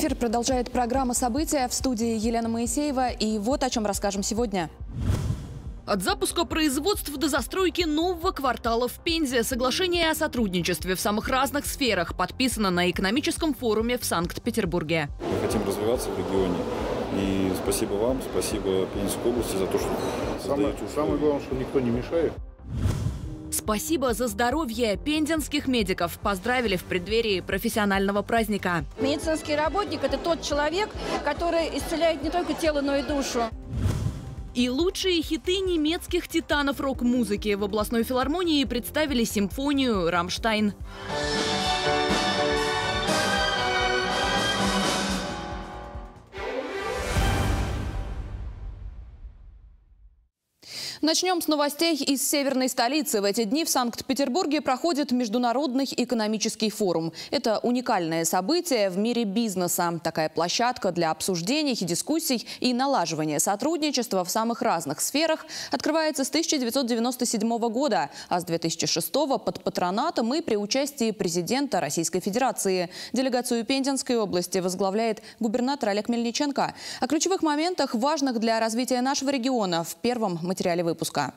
Эфир продолжает программа «События» в студии Елена Моисеева. И вот о чем расскажем сегодня. От запуска производств до застройки нового квартала в Пензе соглашение о сотрудничестве в самых разных сферах подписано на экономическом форуме в Санкт-Петербурге. Мы хотим развиваться в регионе. И спасибо вам, спасибо Пензенской области за то, что самое, самое главное, что никто не мешает. Спасибо за здоровье пензенских медиков поздравили в преддверии профессионального праздника. Медицинский работник – это тот человек, который исцеляет не только тело, но и душу. И лучшие хиты немецких титанов рок-музыки в областной филармонии представили симфонию «Рамштайн». Начнем с новостей из северной столицы. В эти дни в Санкт-Петербурге проходит Международный экономический форум. Это уникальное событие в мире бизнеса. Такая площадка для обсуждений, дискуссий и налаживания сотрудничества в самых разных сферах открывается с 1997 года, а с 2006 под патронатом и при участии президента Российской Федерации. Делегацию Пензенской области возглавляет губернатор Олег Мельниченко. О ключевых моментах, важных для развития нашего региона, в первом материале выпуска.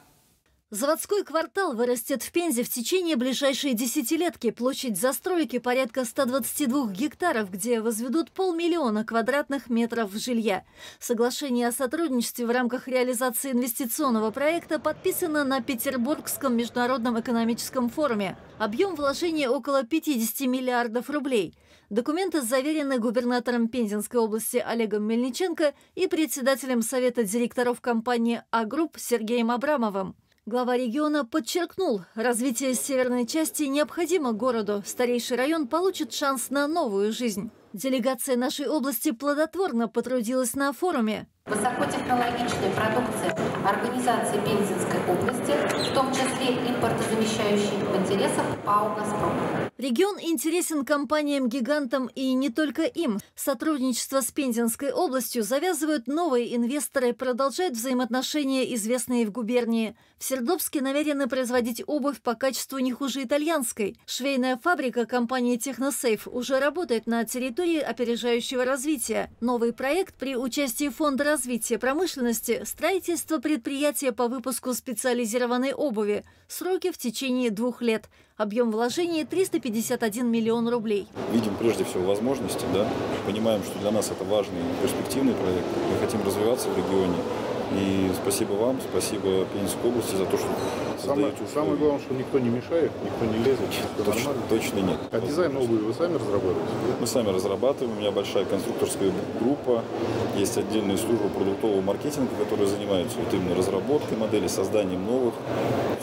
Заводской квартал вырастет в Пензе в течение ближайшей десятилетки. Площадь застройки порядка 122 гектаров, где возведут полмиллиона квадратных метров жилья. Соглашение о сотрудничестве в рамках реализации инвестиционного проекта подписано на Петербургском международном экономическом форуме. Объем вложения около 50 миллиардов рублей. Документы заверены губернатором Пензенской области Олегом Мельниченко и председателем Совета директоров компании «Агрупп» Сергеем Абрамовым. Глава региона подчеркнул, развитие северной части необходимо городу. Старейший район получит шанс на новую жизнь. Делегация нашей области плодотворно потрудилась на форуме. Высокотехнологичная продукция организации Пензенской области, в том числе импортозамещающие в интересах ПАО «Газпром». Регион интересен компаниям-гигантам и не только им. Сотрудничество с Пензенской областью завязывают новые инвесторы, продолжают взаимоотношения, известные в губернии. В Сердобске намерены производить обувь по качеству не хуже итальянской. Швейная фабрика компании «Техносейф» уже работает на территории опережающего развития. Новый проект при участии Фонда развития промышленности – строительство предприятия по выпуску специализированной обуви. Сроки в течение двух лет. Объем вложений 351 миллион рублей. Видим прежде всего возможности, да, понимаем, что для нас это важный перспективный проект. Мы хотим развиваться в регионе. И спасибо вам, спасибо Пензенской области за то, что самое, самое главное, что никто не мешает, никто не лезет. Точно, точно нет. А дизайн обуви вы сами разрабатываете? Мы сами разрабатываем. У меня большая конструкторская группа. Есть отдельная служба продуктового маркетинга, которая занимается вот именно разработкой модели, созданием новых.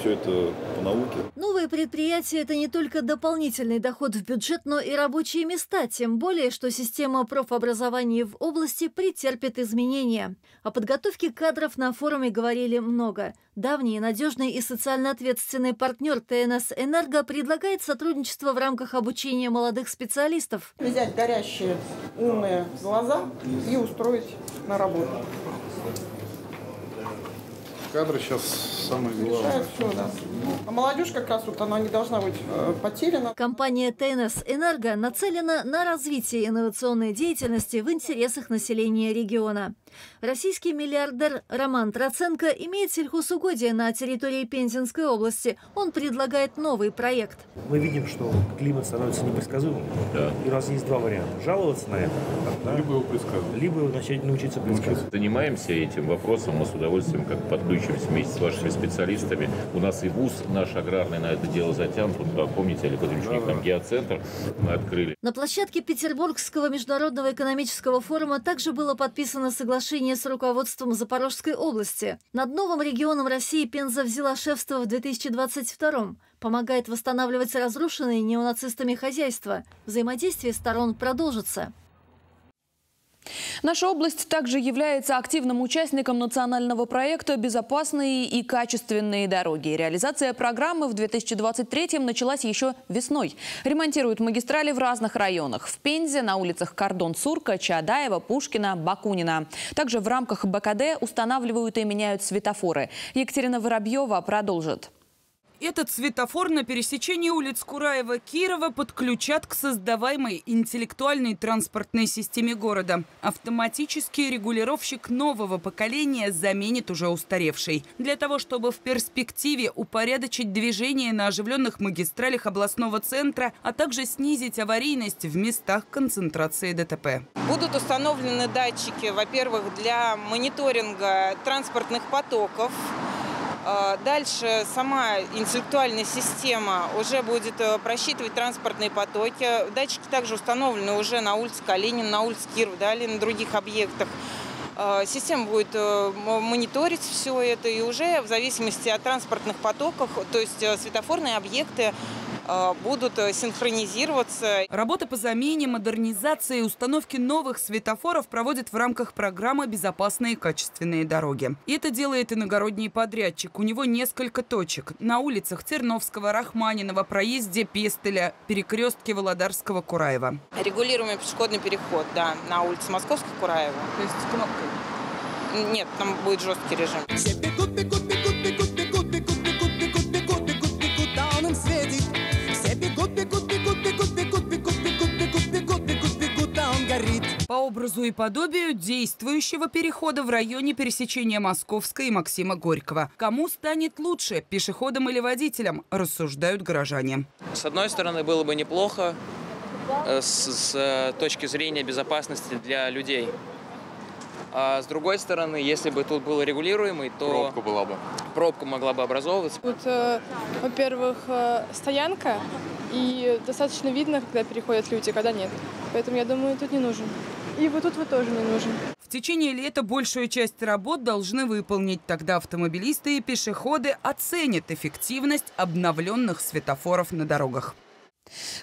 Все это по науке. Новые предприятия – это не только дополнительный доход в бюджет, но и рабочие места. Тем более, что система профобразования в области претерпит изменения. О подготовке кадров на форуме говорили много. Давний, надежный и социально ответственный партнер ТНС «Энерго» предлагает сотрудничество в рамках обучения молодых специалистов. Взять горящие умные глаза и устроить на работу. Кадры сейчас самое главное. Все, да. А молодежь как раз вот она не должна быть э, потеряна. Компания ТНС «Энерго» нацелена на развитие инновационной деятельности в интересах населения региона. Российский миллиардер Роман Троценко имеет сельхозугодие на территории Пензенской области. Он предлагает новый проект. Мы видим, что климат становится непредсказуемым. Да. И у нас есть два варианта. Жаловаться на это. Да? Либо его предсказывать. Либо начать научиться предсказывать. Занимаемся этим вопросом. Мы с удовольствием как подключимся вместе с вашими специалистами. У нас и ВУЗ наш аграрный на это дело затянут. Вот, помните, Олег Владимирович, да, да. там геоцентр мы открыли. На площадке Петербургского международного экономического форума также было подписано соглашение с руководством Запорожской области. Над новым регионом России Пенза взяла шефство в 2022 помогает восстанавливать разрушенные неонацистами хозяйства. Взаимодействие сторон продолжится. Наша область также является активным участником национального проекта «Безопасные и качественные дороги». Реализация программы в 2023 началась еще весной. Ремонтируют магистрали в разных районах. В Пензе, на улицах Кордон-Сурка, Чадаева, Пушкина, Бакунина. Также в рамках БКД устанавливают и меняют светофоры. Екатерина Воробьева продолжит. Этот светофор на пересечении улиц Кураева-Кирова подключат к создаваемой интеллектуальной транспортной системе города. Автоматический регулировщик нового поколения заменит уже устаревший. Для того, чтобы в перспективе упорядочить движение на оживленных магистралях областного центра, а также снизить аварийность в местах концентрации ДТП. Будут установлены датчики, во-первых, для мониторинга транспортных потоков, дальше сама интеллектуальная система уже будет э, просчитывать транспортные потоки. Датчики также установлены уже на улице Калинин, на улице Киров, далее на других объектах. А, система будет э, мониторить все это и уже в зависимости от транспортных потоков, то есть э, светофорные объекты будут э, синхронизироваться. Работа по замене, модернизации и установке новых светофоров проводят в рамках программы «Безопасные и качественные дороги». И это делает иногородний подрядчик. У него несколько точек. На улицах Терновского, Рахманинова, проезде Пестеля, перекрестке Володарского, Кураева. Регулируемый пешеходный переход, да, на улице Московской, Кураева. То есть кнопкой? Нет, там будет жесткий режим. Все бегут, бегут, бегут, По образу и подобию действующего перехода в районе пересечения Московской и Максима Горького. Кому станет лучше, пешеходам или водителям, рассуждают горожане. С одной стороны, было бы неплохо э, с, с э, точки зрения безопасности для людей. А с другой стороны, если бы тут был регулируемый, то... Пробка была бы. Пробка могла бы образовываться. Тут, э, во-первых, э, стоянка, и достаточно видно, когда переходят люди, когда нет. Поэтому, я думаю, тут не нужен. И вот тут вот тоже не нужен. В течение лета большую часть работ должны выполнить. Тогда автомобилисты и пешеходы оценят эффективность обновленных светофоров на дорогах.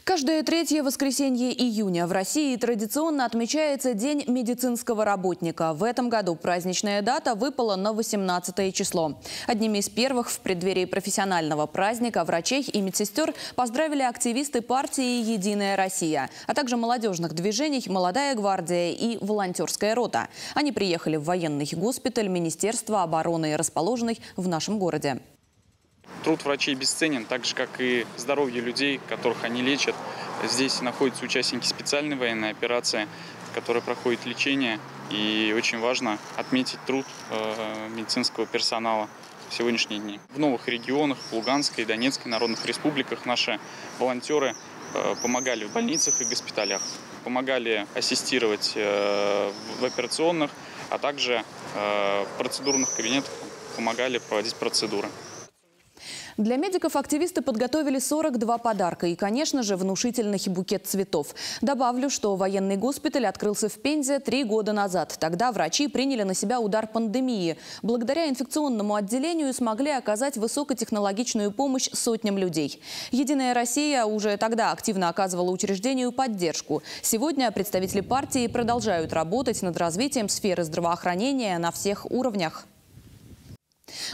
Каждое третье воскресенье июня в России традиционно отмечается День медицинского работника. В этом году праздничная дата выпала на 18 число. Одними из первых в преддверии профессионального праздника врачей и медсестер поздравили активисты партии «Единая Россия», а также молодежных движений «Молодая гвардия» и «Волонтерская рота». Они приехали в военный госпиталь Министерства обороны, расположенный в нашем городе. Труд врачей бесценен, так же, как и здоровье людей, которых они лечат. Здесь находятся участники специальной военной операции, которые проходят лечение. И очень важно отметить труд э, медицинского персонала в сегодняшние дни. В новых регионах, в Луганской и Донецкой народных республиках наши волонтеры э, помогали в больницах и госпиталях, помогали ассистировать э, в операционных, а также в процедурных кабинетах помогали проводить процедуры. Для медиков активисты подготовили 42 подарка и, конечно же, внушительный букет цветов. Добавлю, что военный госпиталь открылся в Пензе три года назад. Тогда врачи приняли на себя удар пандемии. Благодаря инфекционному отделению смогли оказать высокотехнологичную помощь сотням людей. «Единая Россия» уже тогда активно оказывала учреждению поддержку. Сегодня представители партии продолжают работать над развитием сферы здравоохранения на всех уровнях.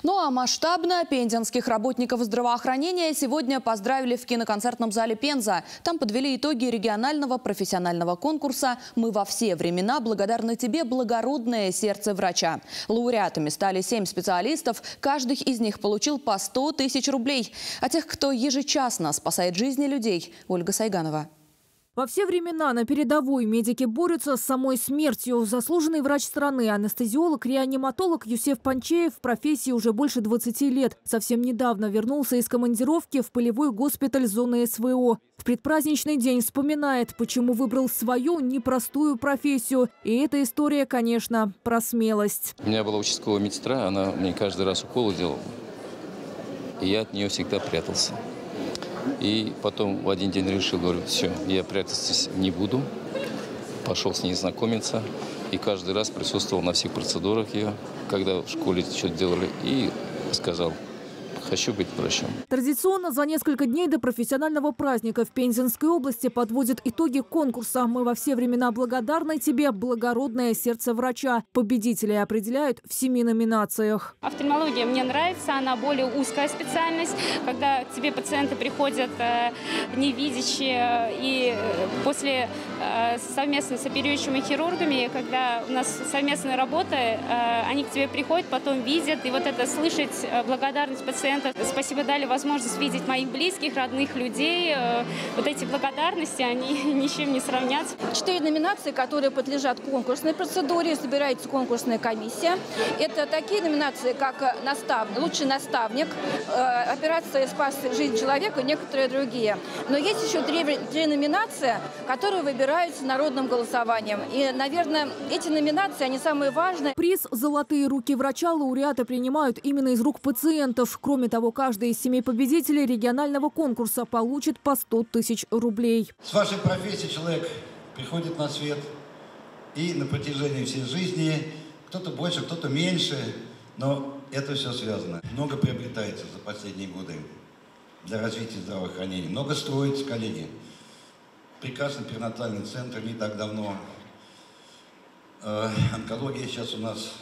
Ну а масштабно пензенских работников здравоохранения сегодня поздравили в киноконцертном зале Пенза. Там подвели итоги регионального профессионального конкурса «Мы во все времена благодарны тебе, благородное сердце врача». Лауреатами стали семь специалистов, каждый из них получил по 100 тысяч рублей. А тех, кто ежечасно спасает жизни людей, Ольга Сайганова. Во все времена на передовой медики борются с самой смертью. Заслуженный врач страны, анестезиолог-реаниматолог Юсеф Панчеев в профессии уже больше 20 лет. Совсем недавно вернулся из командировки в полевой госпиталь зоны СВО. В предпраздничный день вспоминает, почему выбрал свою непростую профессию. И эта история, конечно, про смелость. У меня была участковая медсестра, она мне каждый раз уколы делала. И я от нее всегда прятался. И потом в один день решил, говорю, все, я прятаться не буду. Пошел с ней знакомиться. И каждый раз присутствовал на всех процедурах ее, когда в школе что-то делали. И сказал, хочу быть врачом. Традиционно за несколько дней до профессионального праздника в Пензенской области подводят итоги конкурса. Мы во все времена благодарны тебе, благородное сердце врача. Победителей определяют в семи номинациях. Офтальмология мне нравится, она более узкая специальность. Когда к тебе пациенты приходят э, невидящие, и э, после э, совместно с оперирующими хирургами, когда у нас совместная работа, они к тебе приходят, потом видят, и вот это слышать благодарность пациента пациентов. Спасибо дали возможность видеть моих близких, родных людей. Э, вот эти благодарности, они ничем не сравнятся. Четыре номинации, которые подлежат конкурсной процедуре, собирается конкурсная комиссия. Это такие номинации, как настав... лучший наставник, э, операция «Спас жизнь человека» и некоторые другие. Но есть еще три, три номинации, которые выбираются народным голосованием. И, наверное, эти номинации, они самые важные. Приз «Золотые руки врача» лауреаты принимают именно из рук пациентов. Кроме того, каждый из семи победителей регионального конкурса получит по 100 тысяч рублей. С вашей профессией человек приходит на свет и на протяжении всей жизни кто-то больше, кто-то меньше, но это все связано. Много приобретается за последние годы для развития здравоохранения. Много строится, коллеги. Прекрасный перинатальный центр не так давно. Э, онкология сейчас у нас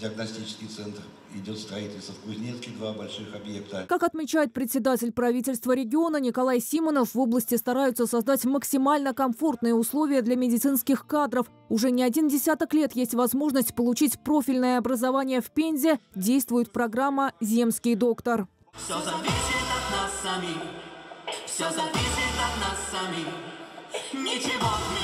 диагностический центр. Идет строительство в Кузнецке, два больших объекта. Как отмечает председатель правительства региона Николай Симонов, в области стараются создать максимально комфортные условия для медицинских кадров. Уже не один десяток лет есть возможность получить профильное образование в Пензе. Действует программа «Земский доктор». Все зависит от нас самих, все зависит от нас самих. Ничего в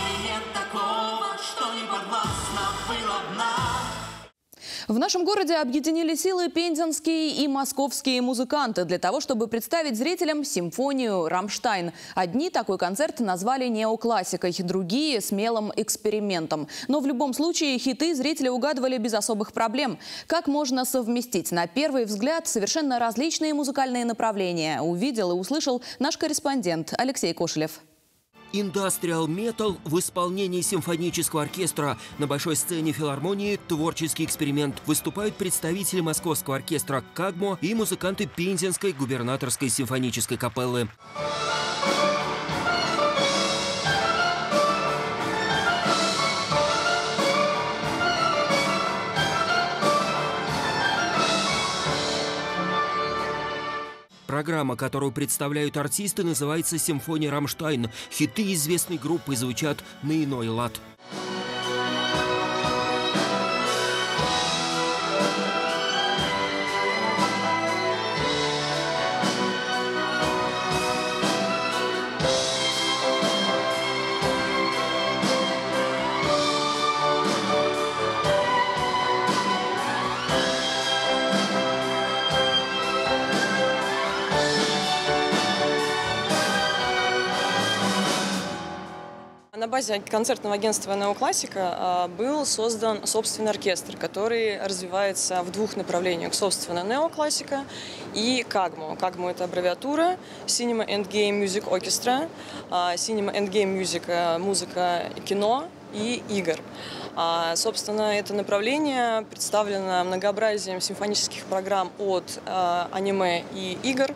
В нашем городе объединили силы пензенские и московские музыканты для того, чтобы представить зрителям симфонию «Рамштайн». Одни такой концерт назвали неоклассикой, другие – смелым экспериментом. Но в любом случае хиты зрители угадывали без особых проблем. Как можно совместить на первый взгляд совершенно различные музыкальные направления, увидел и услышал наш корреспондент Алексей Кошелев. Индастриал метал в исполнении симфонического оркестра. На большой сцене филармонии творческий эксперимент. Выступают представители московского оркестра «Кагмо» и музыканты Пензенской губернаторской симфонической капеллы. Программа, которую представляют артисты, называется «Симфония Рамштайн». Хиты известной группы звучат на иной лад. Базе концертного агентства «Неоклассика» а, был создан собственный оркестр, который развивается в двух направлениях. Собственно, неоклассика и КАГМО. КАГМО – это аббревиатура Cinema and Game Music Orchestra. А, Cinema and Game Music – музыка кино и игр. А, собственно, это направление представлено многообразием симфонических программ от а, аниме и игр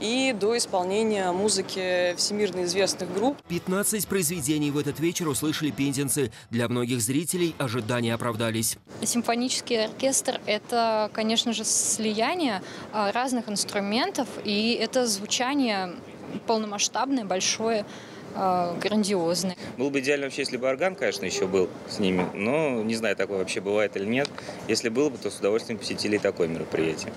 и до исполнения музыки всемирно известных групп. 15 произведений в этот вечер услышали пензенцы. Для многих зрителей ожидания оправдались. Симфонический оркестр – это, конечно же, слияние а, разных инструментов, и это звучание полномасштабное, большое, а, грандиозное. Было бы идеально вообще, если бы орган, конечно, еще был с ними, но не знаю, такое вообще бывает или нет. Если было бы, то с удовольствием посетили такое мероприятие.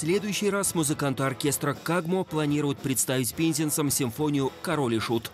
Следующий раз музыканты оркестра «Кагмо» планируют представить пензенцам симфонию «Король и шут».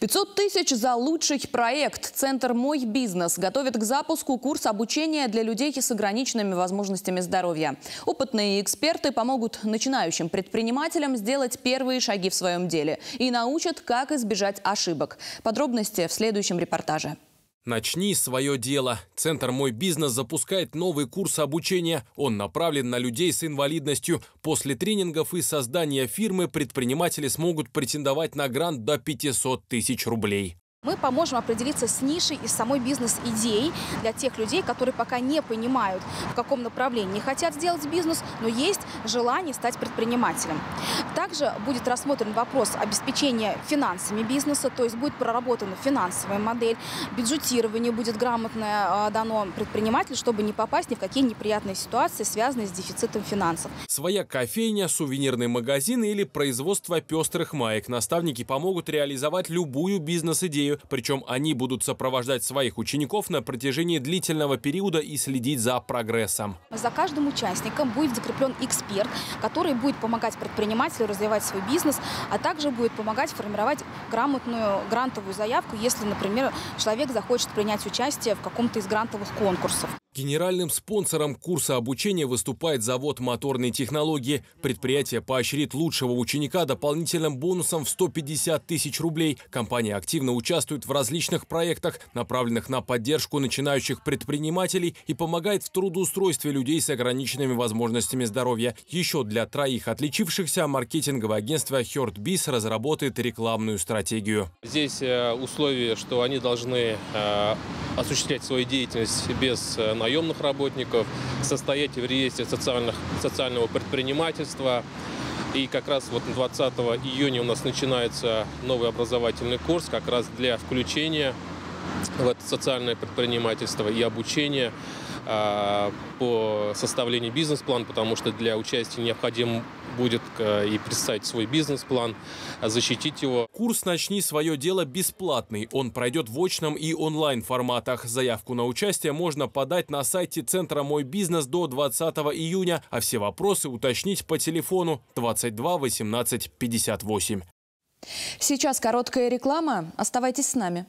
500 тысяч за лучший проект. Центр «Мой бизнес» готовит к запуску курс обучения для людей с ограниченными возможностями здоровья. Опытные эксперты помогут начинающим предпринимателям сделать первые шаги в своем деле и научат, как избежать ошибок. Подробности в следующем репортаже. Начни свое дело. Центр «Мой бизнес» запускает новый курс обучения. Он направлен на людей с инвалидностью. После тренингов и создания фирмы предприниматели смогут претендовать на грант до 500 тысяч рублей. Мы поможем определиться с нишей и самой бизнес-идеей для тех людей, которые пока не понимают, в каком направлении хотят сделать бизнес, но есть желание стать предпринимателем. Также будет рассмотрен вопрос обеспечения финансами бизнеса, то есть будет проработана финансовая модель, бюджетирование будет грамотное дано предпринимателю, чтобы не попасть ни в какие неприятные ситуации, связанные с дефицитом финансов. Своя кофейня, сувенирный магазин или производство пестрых маек. Наставники помогут реализовать любую бизнес-идею, причем они будут сопровождать своих учеников на протяжении длительного периода и следить за прогрессом. За каждым участником будет закреплен эксперт, который будет помогать предпринимателю развивать свой бизнес, а также будет помогать формировать грамотную грантовую заявку, если, например, человек захочет принять участие в каком-то из грантовых конкурсов. Генеральным спонсором курса обучения выступает завод моторной технологии. Предприятие поощрит лучшего ученика дополнительным бонусом в 150 тысяч рублей. Компания активно участвует в различных проектах, направленных на поддержку начинающих предпринимателей и помогает в трудоустройстве людей с ограниченными возможностями здоровья. Еще для троих отличившихся маркетинговое агентство HeartBiz разработает рекламную стратегию. Здесь э, условие, что они должны э, осуществлять свою деятельность без э, наемных работников, состоять в реестре социальных, социального предпринимательства. И как раз вот 20 июня у нас начинается новый образовательный курс как раз для включения в это социальное предпринимательство и обучение а, по составлению бизнес-плана, потому что для участия необходим будет и представить свой бизнес-план, защитить его. Курс «Начни свое дело» бесплатный. Он пройдет в очном и онлайн форматах. Заявку на участие можно подать на сайте Центра «Мой бизнес» до 20 июня, а все вопросы уточнить по телефону 22 18 58. Сейчас короткая реклама. Оставайтесь с нами.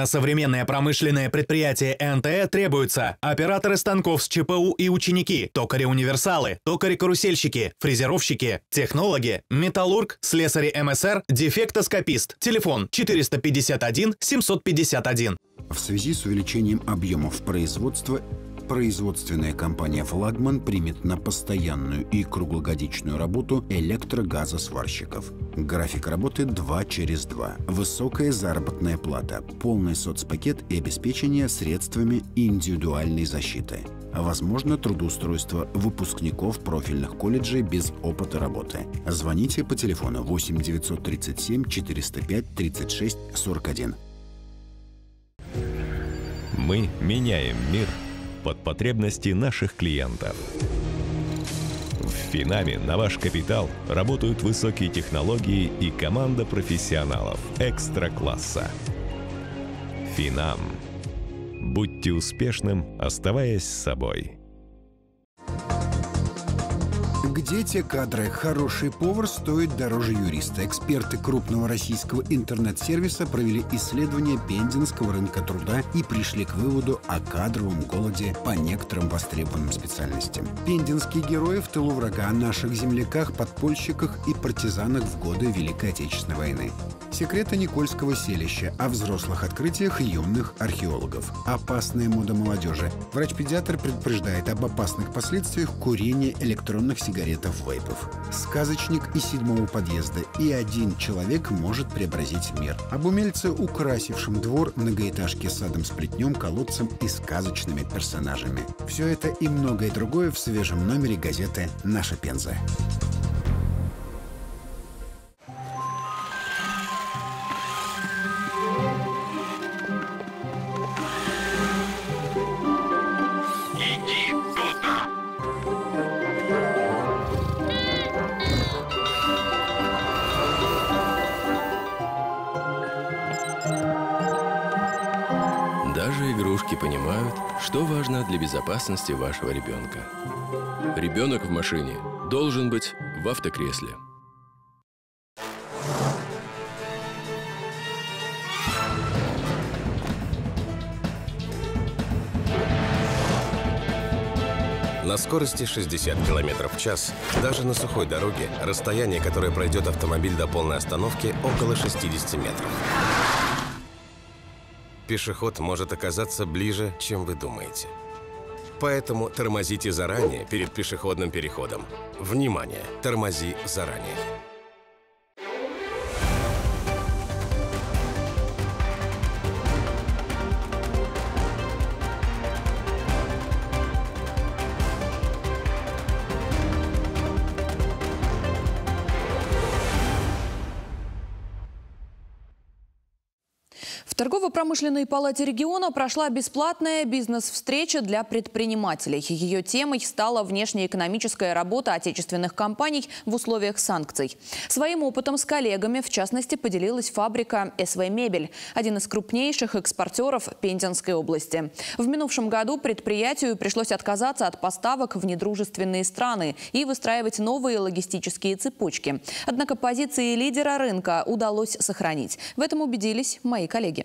На современное промышленное предприятие НТЭ требуются операторы станков с ЧПУ и ученики, токари-универсалы, токари-карусельщики, фрезеровщики, технологи, металлург, слесари МСР, дефектоскопист. Телефон 451 751. В связи с увеличением объемов производства производственная компания «Флагман» примет на постоянную и круглогодичную работу электрогазосварщиков. График работы 2 через 2. Высокая заработная плата, полный соцпакет и обеспечение средствами индивидуальной защиты. Возможно трудоустройство выпускников профильных колледжей без опыта работы. Звоните по телефону 8 937 405 36 41. Мы меняем мир под потребности наших клиентов. В Финаме на ваш капитал работают высокие технологии и команда профессионалов экстра-класса. Финам. Будьте успешным, оставаясь собой. Где те кадры? Хороший повар стоит дороже юриста. Эксперты крупного российского интернет-сервиса провели исследование пензенского рынка труда и пришли к выводу о кадровом голоде по некоторым востребованным специальностям. Пензенские герои в тылу врага, наших земляках, подпольщиках и партизанах в годы Великой Отечественной войны. Секреты Никольского селища, о взрослых открытиях юных археологов. Опасная мода молодежи. Врач-педиатр предупреждает об опасных последствиях курения электронных сигаретов вейпов. Сказочник из седьмого подъезда. И один человек может преобразить мир. Об умельце, украсившем двор многоэтажки садом с плетнем, колодцем и сказочными персонажами. Все это и многое другое в свежем номере газеты «Наша Пенза». Безопасности вашего ребенка. Ребенок в машине должен быть в автокресле. На скорости 60 км в час, даже на сухой дороге, расстояние, которое пройдет автомобиль до полной остановки, около 60 метров. Пешеход может оказаться ближе, чем вы думаете. Поэтому тормозите заранее перед пешеходным переходом. Внимание! Тормози заранее. Торгово-промышленной палате региона прошла бесплатная бизнес-встреча для предпринимателей. Ее темой стала внешнеэкономическая работа отечественных компаний в условиях санкций. Своим опытом с коллегами, в частности, поделилась фабрика «СВ Мебель», один из крупнейших экспортеров Пензенской области. В минувшем году предприятию пришлось отказаться от поставок в недружественные страны и выстраивать новые логистические цепочки. Однако позиции лидера рынка удалось сохранить. В этом убедились мои коллеги.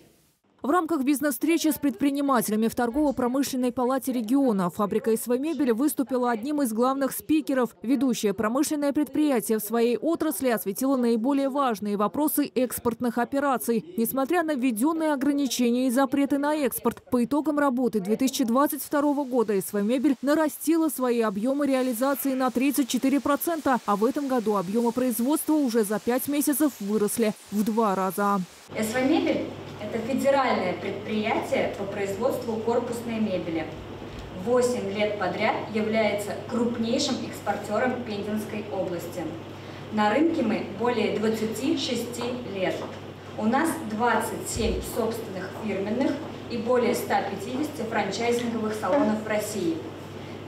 В рамках бизнес-встречи с предпринимателями в торгово-промышленной палате региона фабрика СВ «Мебель» выступила одним из главных спикеров. Ведущее промышленное предприятие в своей отрасли осветило наиболее важные вопросы экспортных операций. Несмотря на введенные ограничения и запреты на экспорт, по итогам работы 2022 года СВ «Мебель» нарастила свои объемы реализации на 34%, а в этом году объемы производства уже за 5 месяцев выросли в два раза. СВ «Мебель» Это федеральное предприятие по производству корпусной мебели. Восемь лет подряд является крупнейшим экспортером Пензенской области. На рынке мы более 26 лет. У нас 27 собственных фирменных и более 150 франчайзинговых салонов в России.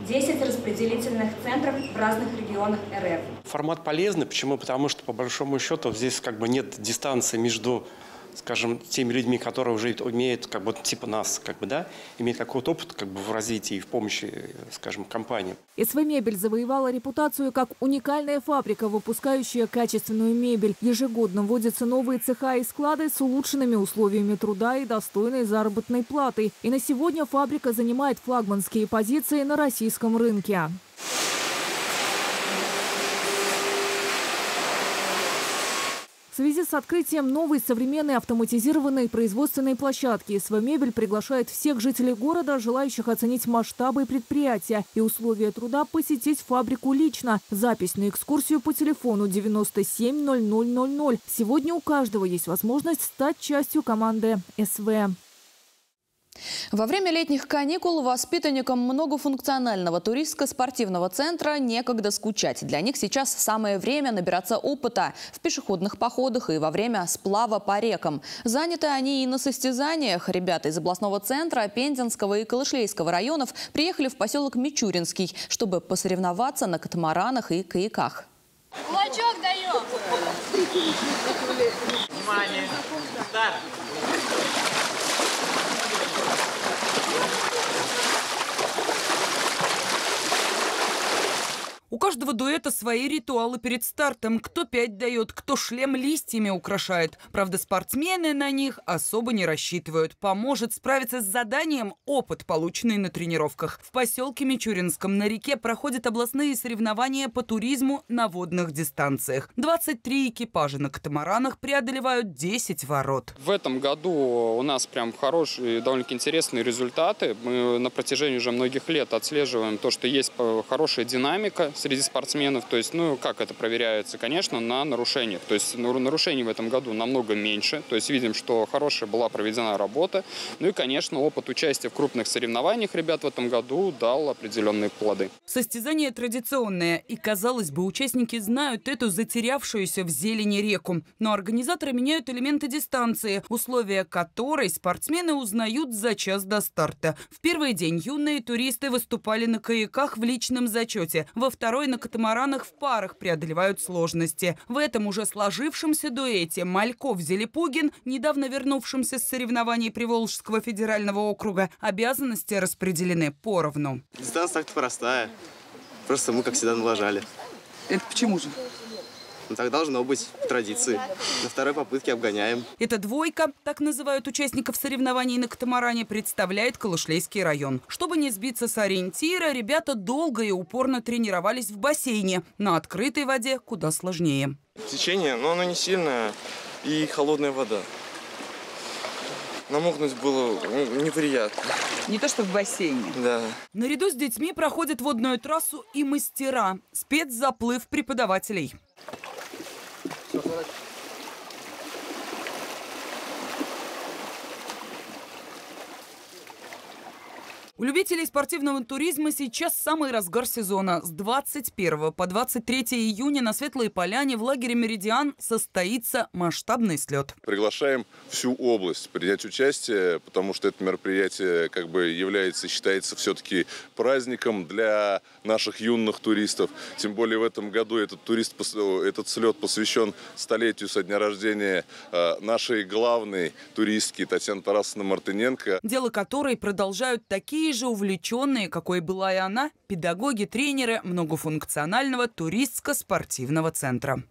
10 распределительных центров в разных регионах РФ. Формат полезный. Почему? Потому что, по большому счету, здесь как бы нет дистанции между скажем, теми людьми, которые уже умеют, как бы, типа нас, как бы, да, имеют какой-то опыт, как бы, в развитии и в помощи, скажем, компании. СВ «Мебель» завоевала репутацию как уникальная фабрика, выпускающая качественную мебель. Ежегодно вводятся новые цеха и склады с улучшенными условиями труда и достойной заработной платой. И на сегодня фабрика занимает флагманские позиции на российском рынке. В связи с открытием новой современной автоматизированной производственной площадки СВ «Мебель» приглашает всех жителей города, желающих оценить масштабы предприятия и условия труда, посетить фабрику лично. Запись на экскурсию по телефону 970000. Сегодня у каждого есть возможность стать частью команды СВ. Во время летних каникул воспитанникам многофункционального туристско-спортивного центра некогда скучать. Для них сейчас самое время набираться опыта в пешеходных походах и во время сплава по рекам. Заняты они и на состязаниях. Ребята из областного центра Пензенского и Калышлейского районов приехали в поселок Мичуринский, чтобы посоревноваться на катамаранах и каяках. Кулачок даем! Внимание! Старт! У каждого дуэта свои ритуалы перед стартом. Кто пять дает, кто шлем листьями украшает. Правда, спортсмены на них особо не рассчитывают. Поможет справиться с заданием опыт, полученный на тренировках. В поселке Мичуринском на реке проходят областные соревнования по туризму на водных дистанциях. 23 экипажа на катамаранах преодолевают 10 ворот. В этом году у нас прям хорошие, довольно интересные результаты. Мы на протяжении уже многих лет отслеживаем то, что есть хорошая динамика среди спортсменов. То есть, ну, как это проверяется? Конечно, на нарушениях. То есть, нарушений в этом году намного меньше. То есть, видим, что хорошая была проведена работа. Ну и, конечно, опыт участия в крупных соревнованиях ребят в этом году дал определенные плоды. Состязание традиционное. И, казалось бы, участники знают эту затерявшуюся в зелени реку. Но организаторы меняют элементы дистанции, условия которой спортсмены узнают за час до старта. В первый день юные туристы выступали на каяках в личном зачете. Во второй второй на катамаранах в парах преодолевают сложности. В этом уже сложившемся дуэте Мальков-Зелепугин, недавно вернувшимся с соревнований Приволжского федерального округа, обязанности распределены поровну. Дистанция так простая. Просто мы, как всегда, налажали. Это почему же? Ну, так должно быть, в традиции. На второй попытке обгоняем. Эта двойка, так называют участников соревнований на катамаране, представляет Калышлейский район. Чтобы не сбиться с ориентира, ребята долго и упорно тренировались в бассейне. На открытой воде куда сложнее. Течение, но оно не сильное и холодная вода. Намокнуть было ну, неприятно. Не то, что в бассейне. Да. Наряду с детьми проходят водную трассу и мастера. Спецзаплыв преподавателей сказать. У любителей спортивного туризма сейчас самый разгар сезона. С 21 по 23 июня на Светлой Поляне в лагере «Меридиан» состоится масштабный слет. Приглашаем всю область принять участие, потому что это мероприятие как бы является, считается все-таки праздником для наших юных туристов. Тем более в этом году этот, турист, этот слет посвящен столетию со дня рождения э, нашей главной туристки Татьяны Тарасовны Мартыненко. Дело которой продолжают такие такие же увлеченные, какой была и она, педагоги, тренеры многофункционального туристско-спортивного центра.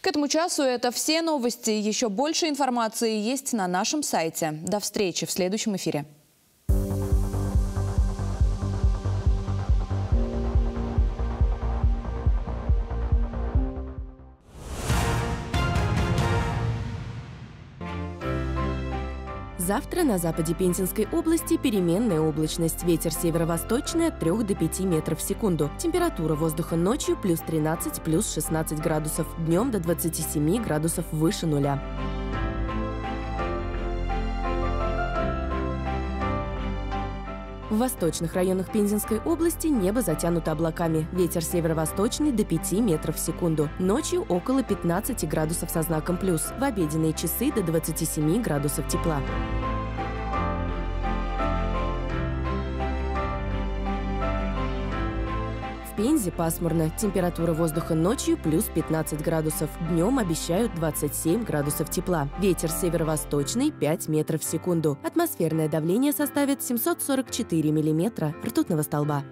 К этому часу это все новости. Еще больше информации есть на нашем сайте. До встречи в следующем эфире. Завтра на западе Пензенской области переменная облачность. Ветер северо-восточный от 3 до 5 метров в секунду. Температура воздуха ночью плюс 13, плюс 16 градусов. Днем до 27 градусов выше нуля. В восточных районах Пензенской области небо затянуто облаками. Ветер северо-восточный до 5 метров в секунду. Ночью около 15 градусов со знаком плюс. В обеденные часы до 27 градусов тепла. Пензе пасмурно. Температура воздуха ночью плюс 15 градусов. Днем обещают 27 градусов тепла. Ветер северо-восточный 5 метров в секунду. Атмосферное давление составит 744 миллиметра ртутного столба.